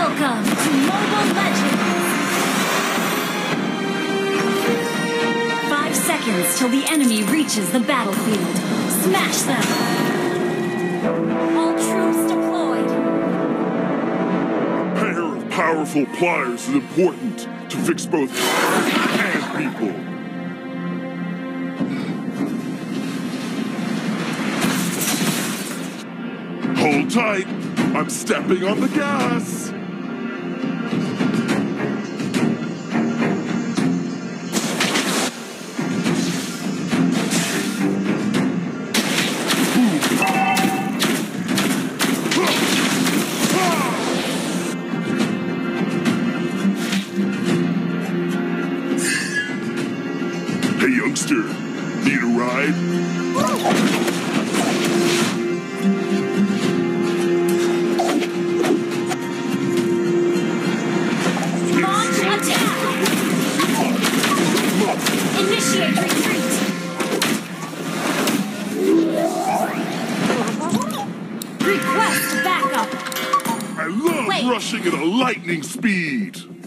To Mobile Five seconds till the enemy reaches the battlefield. Smash them! All troops deployed! A pair of powerful pliers is important to fix both and people. Hold tight! I'm stepping on the gas! Hamster. Need a ride? Attack! Initiate retreat! Request backup! I love Wait. rushing at a lightning speed!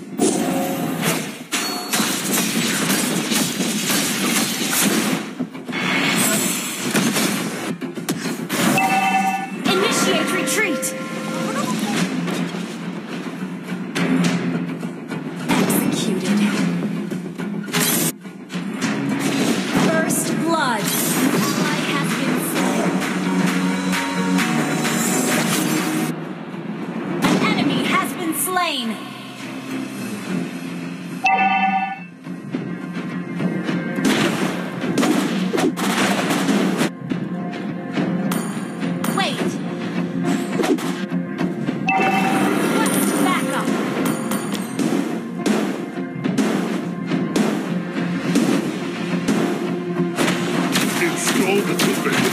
Tudo bem.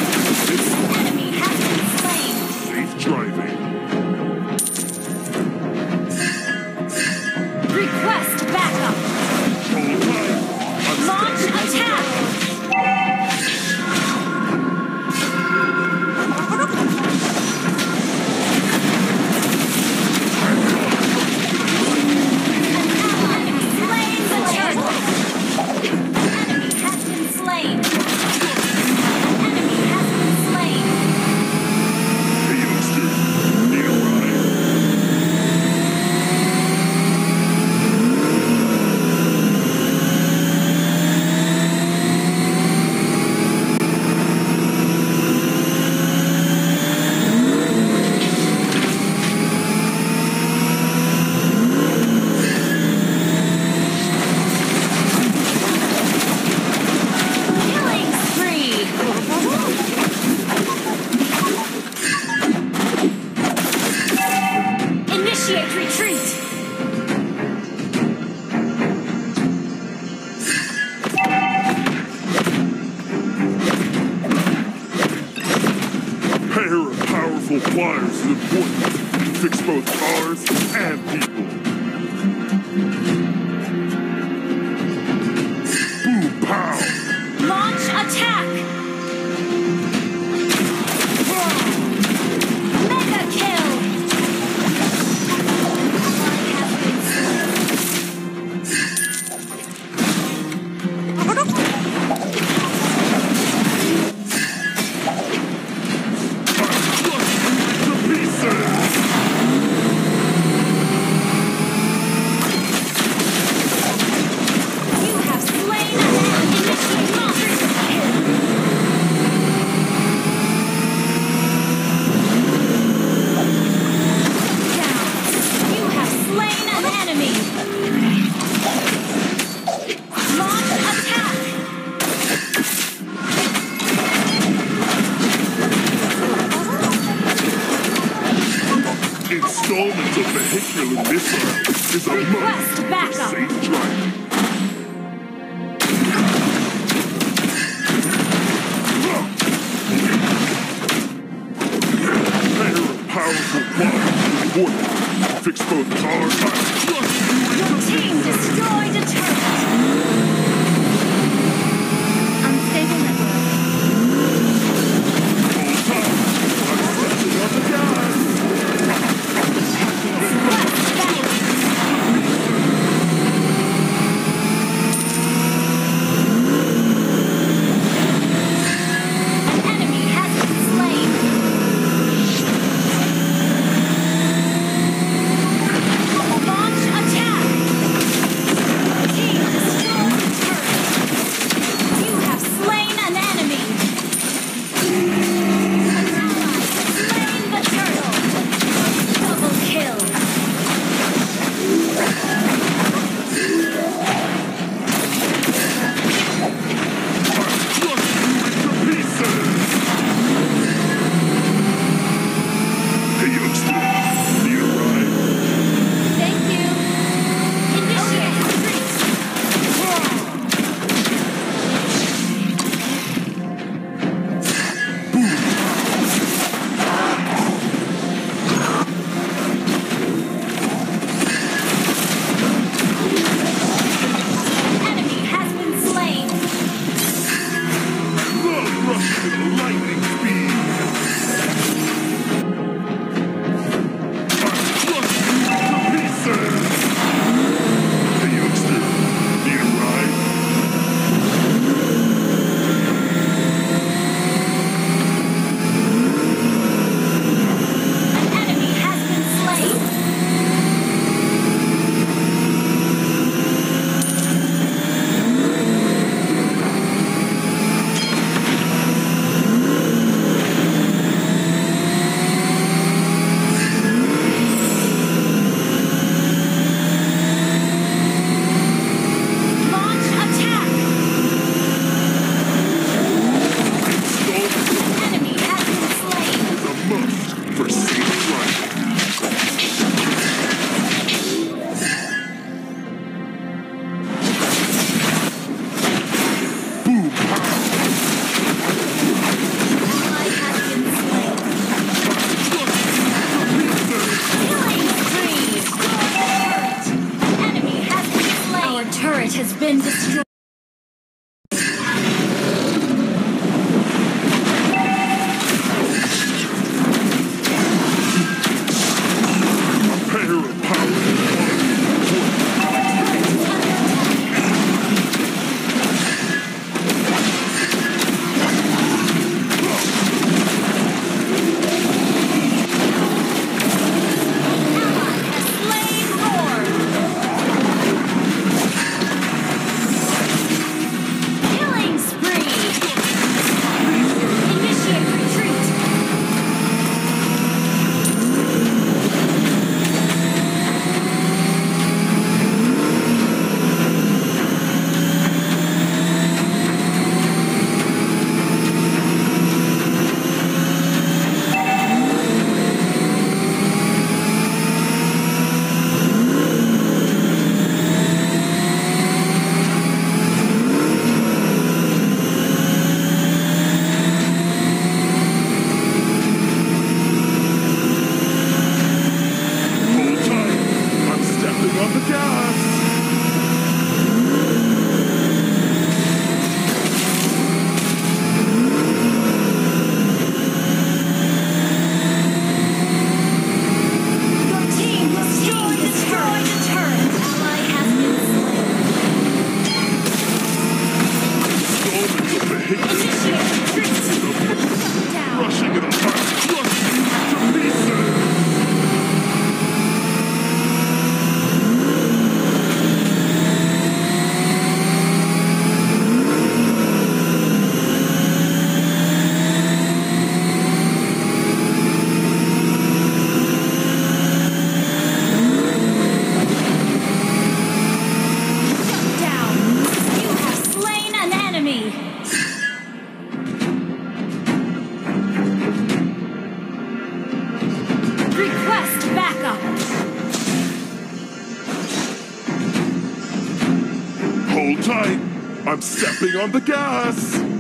On the gas.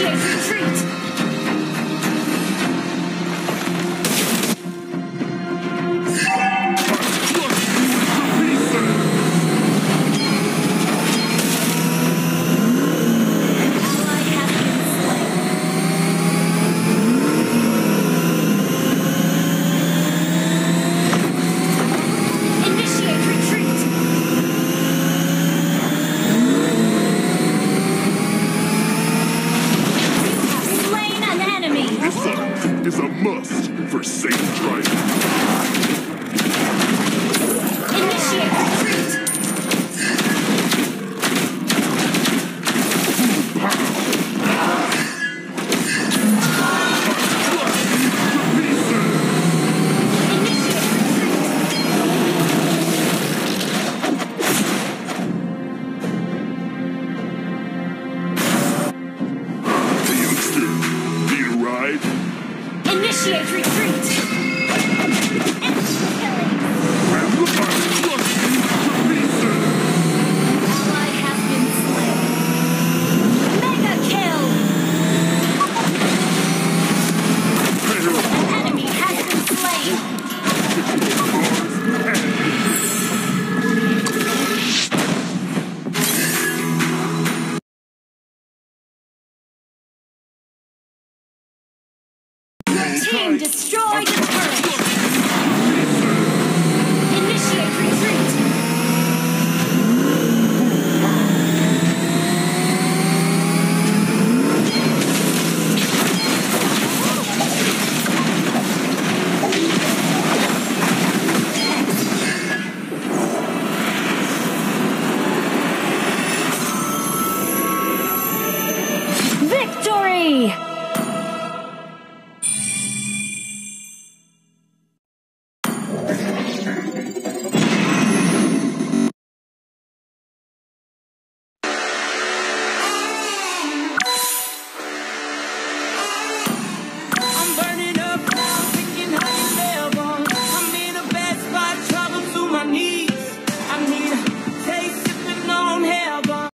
Initiate retreat.